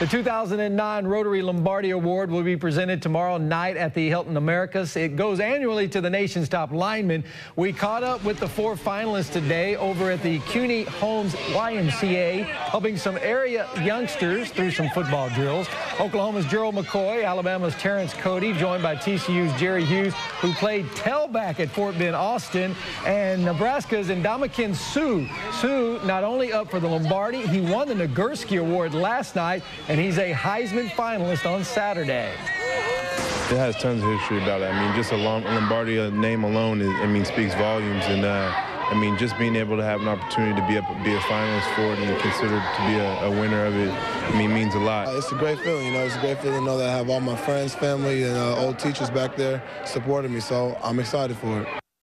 The 2009 Rotary Lombardi Award will be presented tomorrow night at the Hilton Americas. It goes annually to the nation's top linemen. We caught up with the four finalists today over at the Cuney Homes YMCA, helping some area youngsters through some football drills. Oklahoma's Gerald McCoy, Alabama's Terrence Cody, joined by TCU's Jerry Hughes, who played tailback at Fort Bend Austin, and Nebraska's Ndamukong Suh. Suh not only up for the Lombardi, he won the Nagurski Award last night and he's a Heisman finalist on Saturday. It has tons of history about it. I mean, just a Lombardi name alone, is, I mean, speaks volumes. And uh, I mean, just being able to have an opportunity to be a, be a finalist for it and considered to be a, a, winner of it, I mean, means a lot. It's a great feeling, you know. It's a great feeling to know that I have all my friends, family, and uh, old teachers back there supporting me. So I'm excited for it.